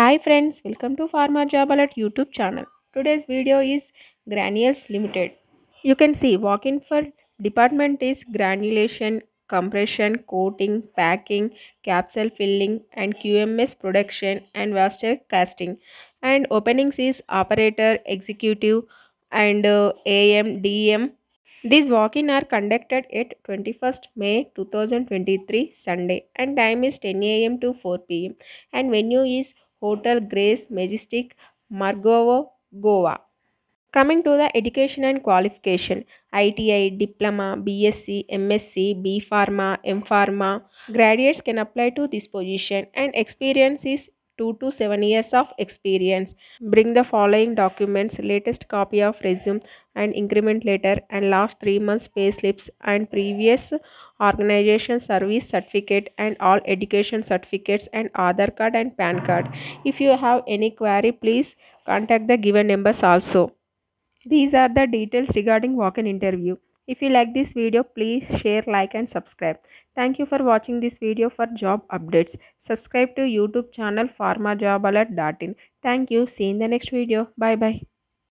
Hi friends, welcome to Pharma Job Alert YouTube channel. Today's video is Granules Limited. You can see walk-in for department is granulation, compression, coating, packing, capsule filling and QMS production and wurster coating. And openings is operator, executive and uh, AM, DM. These walk-in are conducted at 21st May 2023 Sunday and time is 10 am to 4 pm and venue is Hotel Grace Majestic, Margovo, Goa. Coming to the education and qualification, ITI, Diploma, BSc, MSc, B Pharma, M Pharma, graduates can apply to this position and experience is 2 to 7 years of experience. Bring the following documents, latest copy of resume and increment letter and last 3 months pay slips and previous organization service certificate and all education certificates and Aadhaar card and PAN card. If you have any query, please contact the given numbers also. These are the details regarding walk-in interview. If you like this video, please share, like and subscribe. Thank you for watching this video for job updates. Subscribe to YouTube channel pharmajobalert.in. Thank you. See you in the next video. Bye bye.